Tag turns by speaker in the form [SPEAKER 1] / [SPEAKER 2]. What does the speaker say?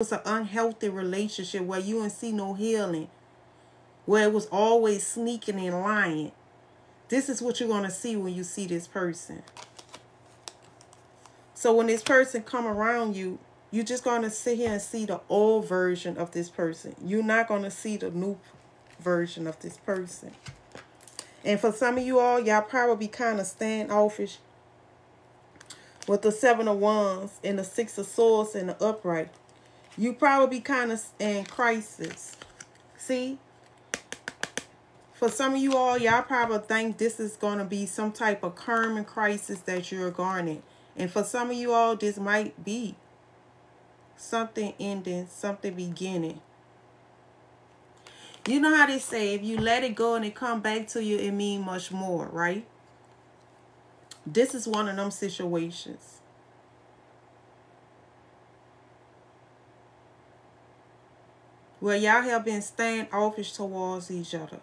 [SPEAKER 1] was an unhealthy relationship where you didn't see no healing, where it was always sneaking and lying. This is what you're going to see when you see this person. So when this person come around you, you're just going to sit here and see the old version of this person. You're not going to see the new version of this person. And for some of you all, y'all probably kind of standoffish with the Seven of Wands and the Six of Swords and the Upright. You probably kind of in crisis. See? For some of you all, y'all probably think this is going to be some type of karmic crisis that you're garnering. And for some of you all, this might be something ending, something beginning. You know how they say, if you let it go and it come back to you, it mean much more, right? This is one of them situations. Well, y'all have been standoffish towards each other.